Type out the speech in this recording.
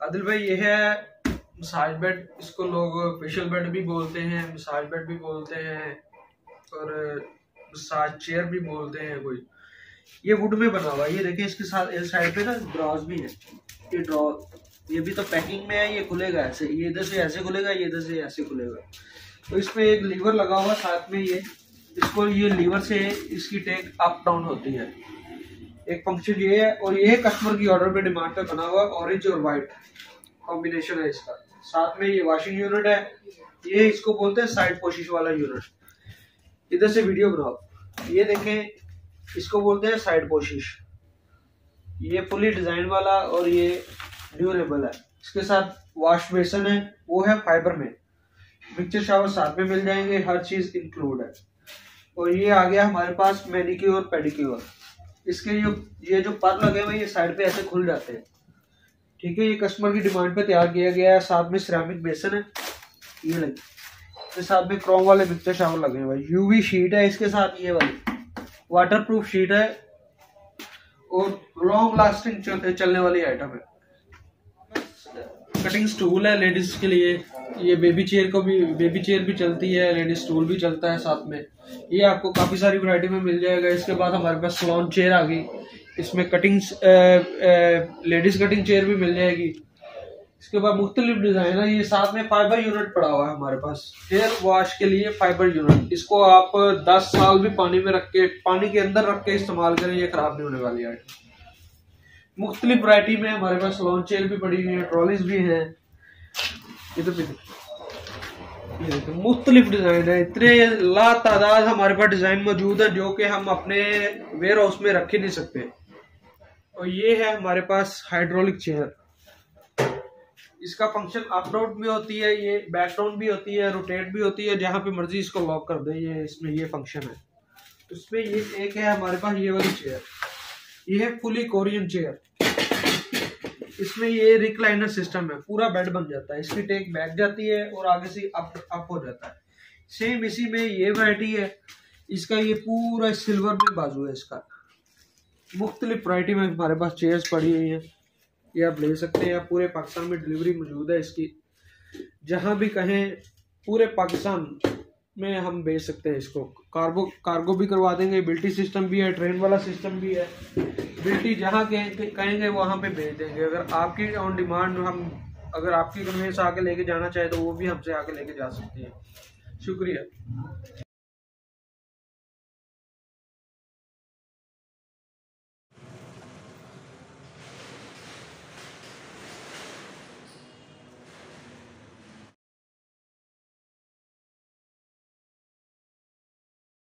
आदिल भाई, ये है मसाज बेड। इसको लोग फेशियल बेड भी बोलते हैं, मसाज बेड भी बोलते हैं, और मसाज चेयर भी बोलते हैं कोई। ये वुड में बना हुआ है। ये देखिए, इसके साथ, इस साइड पे ना ड्रॉज भी है। ये ड्रॉ, ये भी तो पैकिंग में है, ये खुलेगा ऐसे। ये इधर से ऐसे खुलेगा, ये इधर से ऐसे खुलेगा। तो इसमें एक लीवर लगा हुआ साथ में ये। इसको ये लीवर से इसकी टेक अप डाउन होती है। एक फ़ंक्शन ये है और ये कस्टमर की ऑर्डर पे डिमांड पे बना हुआ ऑरेंज और व्हाइट कॉम्बिनेशन है इसका। साथ में ये वॉशिंग यूनिट है। ये इसको बोलते हैं साइड पोशिश वाला यूनिट इधर से वीडियो बनाओ। ये देखें, इसको बोलते हैं साइड पोशिश ये फुली डिज़ाइन वाला और ये ड्यूरेबल है। इसके साथ वॉश बेसन है, वो है फाइबर में। मिक्सचर शावर साथ में मिल जाएँगे, हर चीज़ इंक्लूड है और ये आ गया हमारे पास मेडिक्योर पेडिक्योर इसके जो ये जो पर लगे हुए ये साइड पे ऐसे खुल जाते हैं. ठीक है, ये कस्टमर की डिमांड पे तैयार किया गया है, साथ में सिरामिक बेसन है. ये लगे. साथ में क्रोम वाले मिक्सचर शावर लगे हुए यूवी शीट है इसके साथ, ये वाली. वाटर प्रूफ शीट है. और लॉन्ग लास्टिंग चलने वाली आइटम है. कटिंग स्टूल है लेडीज़ के लिए. ये बेबी चेयर को भी बेबी चेयर भी चलती है लेडीज़ स्टूल भी चलता है साथ में। ये आपको काफ़ी सारी वैरायटी में मिल जाएगा। इसके बाद हमारे पास सलोन चेयर आ गई। इसमें कटिंग लेडीज़ कटिंग चेयर भी मिल जाएगी। इसके बाद मुख्तलिफ़ डिज़ाइन है। ये साथ में फाइबर यूनिट पड़ा हुआ है हमारे पास। हेयर वॉश के लिए फाइबर यूनिट इसको आप 10 साल भी पानी में रख के, पानी के अंदर रख के इस्तेमाल करें, ये खराब नहीं होने वाली आइटम मुख्तलिफ़ वरायटी में हमारे पास लॉन चेयर भी पड़ी हुई है ट्रॉलीज भी हैं। मुख्तलिफ़ डिज़ाइन है। इतने ला तादाद हमारे पास डिज़ाइन मौजूद है जो कि हम अपने वेयर हाउस में रख ही नहीं सकते। और ये है हमारे पास हाइड्रोलिक चेयर इसका फ़ंक्शन अप डाउन भी होती है, ये बैक डाउन भी होती है रोटेट भी होती है, जहाँ पे मर्ज़ी इसको लॉक कर दे, ये इसमें ये फ़ंक्शन है। तो इसमें ये एक है हमारे पास ये वाली चेयर ये है फुली कोरियन चेयर इसमें ये रिक्लाइनर सिस्टम है। पूरा बेड बन जाता है। इसकी टेक बैठ जाती है और आगे से अप अप हो जाता है। सेम इसी में ये वरायटी है। इसका ये पूरा सिल्वर में बाजू है इसका। मुख्तलिफ़ वरायटी में हमारे पास चेयर्स पड़ी हुई हैं। ये आप ले सकते हैं। पूरे पाकिस्तान में डिलीवरी मौजूद है इसकी। जहाँ भी कहें, पूरे पाकिस्तान में हम भेज सकते हैं इसको। कार्गो कार्गो भी करवा देंगे, बिल्टी सिस्टम भी है, ट्रेन वाला सिस्टम भी है। बिल्टी जहाँ कहेंगे, वहाँ पे भेज देंगे। अगर आपकी ऑन डिमांड हम, अगर आपकी कन्वेंस आके लेके जाना चाहे तो वो भी हमसे आके लेके जा सकती है। शुक्रिया।